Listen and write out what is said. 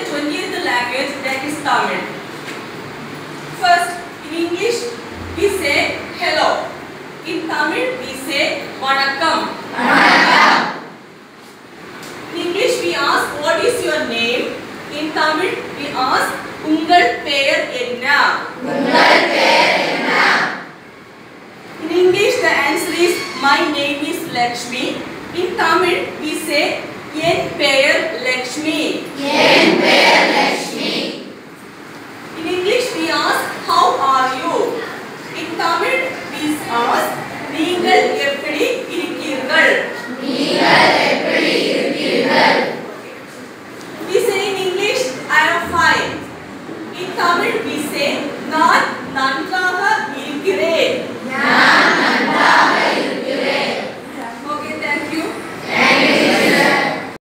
language, only the language that is Tamil. First, in English, we say hello. In Tamil, we say vanakkam. In English, we ask what is your name. In Tamil, we ask ungal peyar enna. Ungal peyar enna. In English, the answer is my name is Lakshmi. In Tamil, we say